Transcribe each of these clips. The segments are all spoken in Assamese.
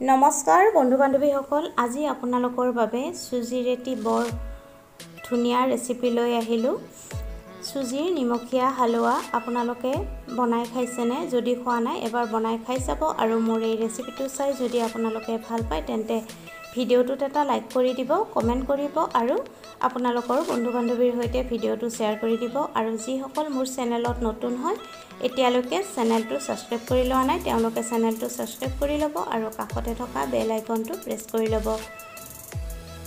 নমস্কাৰ বন্ধু বান্ধৱীসকল আজি আপোনালোকৰ বাবে চুজিৰ এটি বৰ ধুনীয়া ৰেচিপি লৈ আহিলোঁ। চুজিৰ নিমখীয়া হালোৱা আপোনালোকে বনাই খাইছেনে? যদি খোৱা নাই এবাৰ বনাই খাই চাব আৰু মোৰ এই ৰেচিপিটো চাই যদি আপোনালোকে ভাল পায় তেন্তে ভিডিঅ'টোত এটা লাইক কৰি দিব কমেণ্ট কৰিব আৰু আপোনালোকৰ বন্ধু বান্ধৱীৰ সৈতে ভিডিঅ'টো শ্বেয়াৰ কৰি দিব। আৰু যিসকল মোৰ চেনেলত নতুন হয় এতিয়ালৈকে চেনেলটো ছাবস্ক্ৰাইব কৰি লোৱা নাই তেওঁলোকে চেনেলটো ছাবস্ক্ৰাইব কৰি ল'ব আৰু কাষতে থকা বেল আইকনটো প্ৰেছ কৰি ল'ব।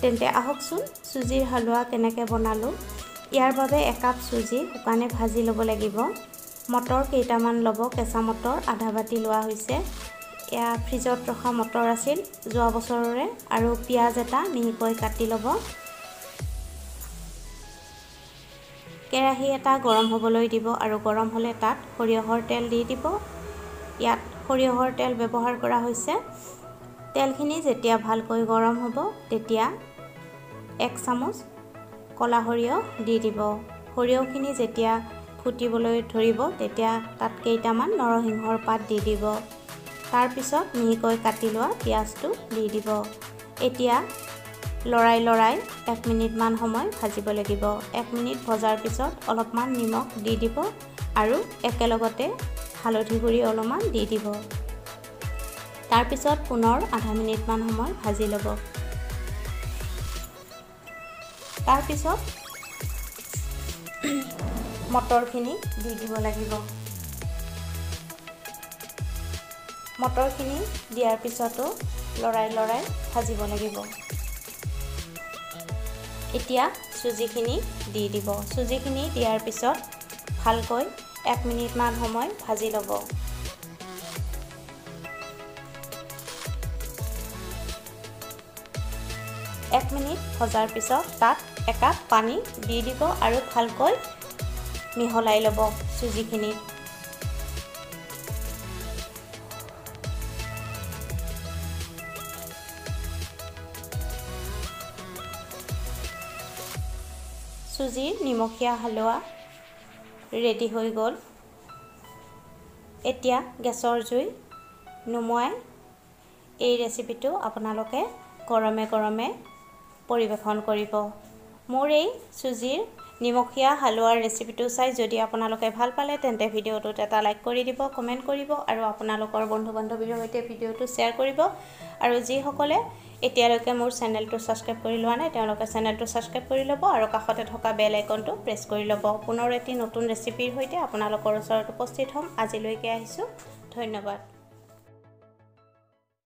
তেন্তে আহকচোন চুজিৰ হালোৱা কেনেকৈ বনালোঁ। ইয়াৰ বাবে একাপ চুজি শুকানে ভাজি ল'ব লাগিব। মটৰ কেইটামান ল'ব কেঁচা মটৰ আধা বাতি লোৱা হৈছে। এয়া ফ্ৰিজত ৰখা মটৰ আছিল যোৱা বছৰৰে আৰু পিঁয়াজ এটা মিহিকৈ কাটি ল'ব। কেৰাহী এটা গৰম হ'বলৈ দিব আৰু গৰম হ'লে তাত সৰিয়হৰ তেল দি দিব। ইয়াত সৰিয়হৰ তেল ব্যৱহাৰ কৰা হৈছে। তেলখিনি যেতিয়া ভালকৈ গৰম হ'ব তেতিয়া এক চামুচ ক'লা সৰিয়হ দি দিব। সৰিয়হখিনি যেতিয়া ফুটিবলৈ ধৰিব তেতিয়া তাত কেইটামান নৰসিংহৰ পাত দি দিব। তাৰপিছত মিহিকৈ কাটি লোৱা পিঁয়াজটো দি দিব। এতিয়া লৰাই লৰাই এক মিনিটমান সময় ভাজিব লাগিব। এক মিনিট ভজাৰ পিছত অলপমান নিমখ দি দিব আৰু একেলগতে হালধি গুড়ি অলপমান দি দিব। তাৰপিছত পুনৰ আধা মিনিটমান সময় ভাজি ল'ব। তাৰপিছত মটৰখিনি দি দিব লাগিব। মটৰখিনি দিয়াৰ পিছতো লৰাই লৰাই ভাজিব লাগিব। এতিয়া চুজিখিনি দি দিব। চুজিখিনি দিয়াৰ পিছত ভালকৈ এক মিনিটমান সময় ভাজি ল'ব। এক মিনিট ভজাৰ পিছত তাত একাপ পানী দি দিব আৰু ভালকৈ মিহলাই ল'ব চুজিখিনি। চুজিৰ নিমখীয়া হালোৱা ৰেডি হৈ গ'ল। এতিয়া গেছৰ জুই নুমুৱাই এই ৰেচিপিটো আপোনালোকে গৰমে গৰমে পৰিৱেশন কৰিব। মোৰ এই চুজিৰ নিমখীয়া হালোৱাৰ ৰেচিপিটো চাই যদি আপোনালোকে ভাল পালে তেন্তে ভিডিঅ'টোত এটা লাইক কৰি দিব কমেণ্ট কৰিব আৰু আপোনালোকৰ বন্ধু বান্ধৱীৰ সৈতে ভিডিঅ'টো শ্বেয়াৰ কৰিব। আৰু যিসকলে এতিয়ালৈকে মোৰ চেনেলটো ছাবস্ক্ৰাইব কৰি লোৱা নাই তেওঁলোকে চেনেলটো ছাবস্ক্ৰাইব কৰি ল'ব আৰু কাষতে থকা বেল আইকনটো প্ৰেছ কৰি ল'ব। পুনৰ এটি নতুন ৰেচিপিৰ সৈতে আপোনালোকৰ ওচৰত উপস্থিত হ'ম। আজিলৈকে আহিছোঁ। ধন্যবাদ।